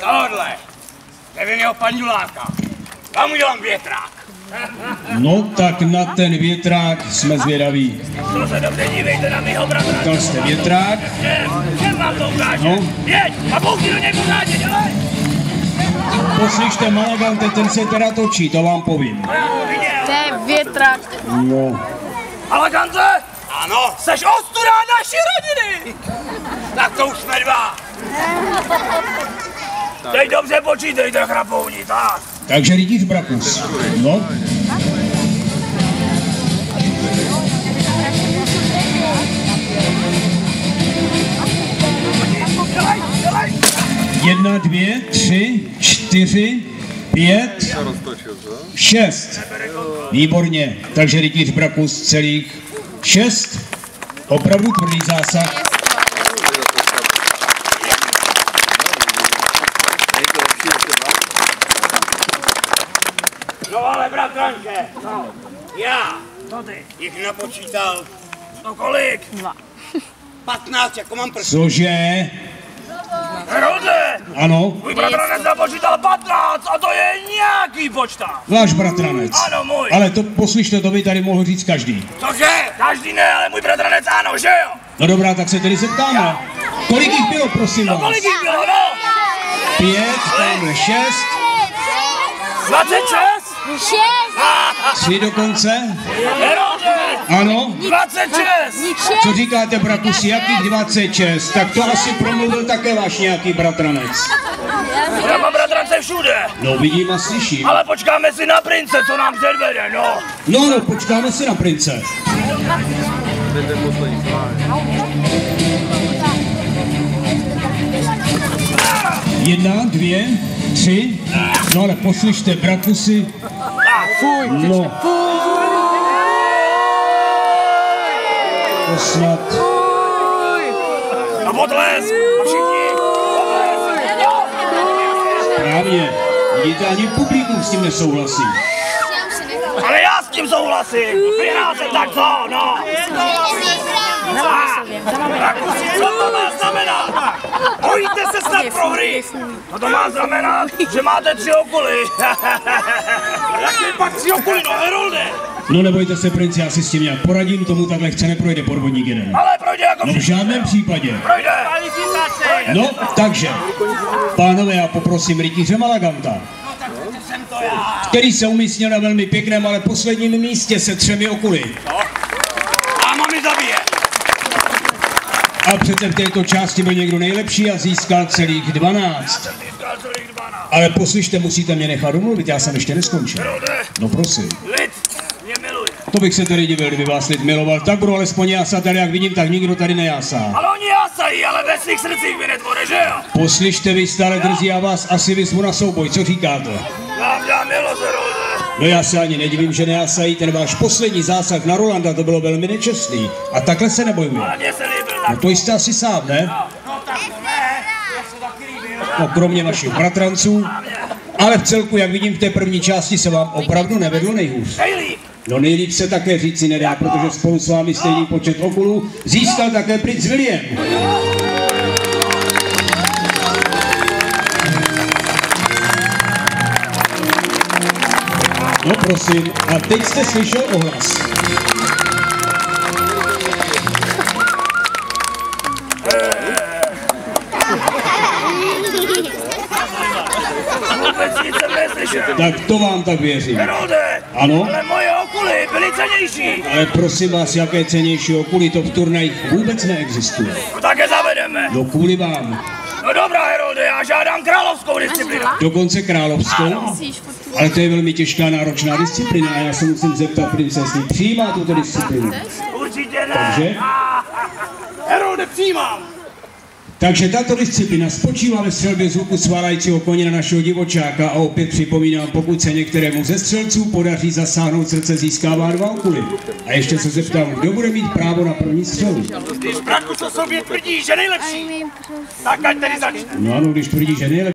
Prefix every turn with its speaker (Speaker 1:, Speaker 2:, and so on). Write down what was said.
Speaker 1: Tohle. Nevím jeho panduláka. Tam udělám větrák.
Speaker 2: No tak na ten větrák jsme zvědaví.
Speaker 1: To se dobře dívejte na mýho bratra.
Speaker 2: Dal jste větrák,
Speaker 1: Všem vám to ukáže.
Speaker 2: No.
Speaker 1: Jeď a bouchni do něj pořádně, dělej.
Speaker 2: poslyšte Malagante, ten se teda točí, to vám povím.
Speaker 1: To
Speaker 3: je větrak.
Speaker 2: No,
Speaker 1: Alagance? Ano. Seš ostuda naší rodiny. Tak to už jsme dva. Teď dobře počítejte, chrapouni, tak.
Speaker 2: takže rytíř Brakus. No, jedna, dvě, tři, čtyři, pět, šest. Výborně, takže rytíř Brakus celých šest. Opravdu tvrdý zásah.
Speaker 1: No ale bratranče, no, já, to ty, jich napočítal, no kolik?
Speaker 3: Dva.
Speaker 1: 15, jako mám prst.
Speaker 2: Cože?
Speaker 1: Herode,
Speaker 2: Ano,
Speaker 1: můj bratranec napočítal 15 a to je nějaký počta.
Speaker 2: váš bratranec.
Speaker 1: Ano, můj.
Speaker 2: Ale to poslyšte, to by tady mohl říct každý.
Speaker 1: Cože? Každý ne, ale můj bratranec ano, že jo?
Speaker 2: No dobrá, tak se tedy zeptáme. Kolik jich bylo, prosím
Speaker 1: No
Speaker 2: vás?
Speaker 1: kolik jich bylo, no?
Speaker 2: Pět, tamhle šest,
Speaker 1: 26?
Speaker 3: Šest.
Speaker 2: tři dokonce.
Speaker 1: Herode,
Speaker 2: Ano.
Speaker 1: 26.
Speaker 2: Co říkáte, Brakusi, jakých 26? Tak to asi promluvil také váš nějaký bratranec.
Speaker 1: Já mám bratrance všude,
Speaker 2: No, vidím a slyším.
Speaker 1: ale počkáme si na prince, co nám předvede, no.
Speaker 2: No, no, počkáme si na prince. Jedna, dvě, tři. No ale poslyšte, Brakusy. No. To snad.
Speaker 1: A potlesk, a všichni.
Speaker 2: Právě. Vidíte, ani publikum s tím nesouhlasí.
Speaker 1: Ale já s tím souhlasím, vyhrál jsem tak co, no. Rakusi, co to má znamenat? Bojíte se snad prohry? No to má znamenat, že máte tři okuly. Jaké pak tři okuly, no Herolde?
Speaker 2: No nebojte se, princ, já si s tím nějak poradím, tomu tak lehce neprojde podvodník jeden.
Speaker 1: Ale projde jako
Speaker 2: No v žádném případě.
Speaker 1: Projde.
Speaker 2: No, takže, pánové, já poprosím rytíře Malaganta,
Speaker 1: Jsem to já.
Speaker 2: který se umístil na velmi pěkném, ale posledním místě se třemi okuly.
Speaker 1: A mami zabije.
Speaker 2: A přece v této části byl někdo nejlepší a získal celých 12.
Speaker 1: Získal celých 12.
Speaker 2: Ale poslyšte, musíte mě nechat domluvit, já jsem ještě neskončil. No prosím. To bych se tedy divil, kdyby vás lid miloval. Tak budu alespoň jásat, ale jak vidím, tak nikdo tady nejásá.
Speaker 1: Ale oni jásají, ale ve svých srdcích mi netvore, že jo?
Speaker 2: Poslyšte, vy stále drzí, já vás asi vyzvu na souboj, co říkáte?
Speaker 1: Dám milost, Herolde.
Speaker 2: No já se ani nedivím, že nejásají, ten váš poslední zásah na Rolanda, to bylo velmi nečestný. A takhle se
Speaker 1: líbil
Speaker 2: No to jste asi sám, ne?
Speaker 1: No tak to ne, já se taky líbil.
Speaker 2: No kromě našich bratranců. Ale v celku, jak vidím, v té první části se vám opravdu nevedlo nejhůř. No nejlíp se také říci nedá, protože spolu s vámi stejný počet okulů získal také princ William. No prosím, a teď jste slyšel ohlas. Tak to vám tak věřím. Ano?
Speaker 1: ale moje okuly byly cenější.
Speaker 2: Ale prosím vás, jaké cenější okuly, to v turnajích vůbec neexistuje.
Speaker 1: No tak je zavedeme.
Speaker 2: No kvůli vám.
Speaker 1: No dobrá, Herolde, já žádám královskou disciplínu.
Speaker 2: Dokonce královskou. Ale to je velmi těžká, náročná disciplína a já se musím zeptat prince, jestli přijímá tuto disciplínu.
Speaker 1: Určitě ne.
Speaker 2: Takže?
Speaker 1: Herolde, přijímám.
Speaker 2: Takže tato disciplína spočívá ve střelbě z luku sválajícího koně na našeho divočáka a opět připomínám, pokud se některému ze střelců podaří zasáhnout srdce, získává dva okuly. A ještě se zeptám, kdo bude mít právo na první střelu.
Speaker 1: Když Brakus o sobě tvrdí, že nejlepší, tak ať tedy začne.
Speaker 2: No ano, když tvrdí, že nejlepší.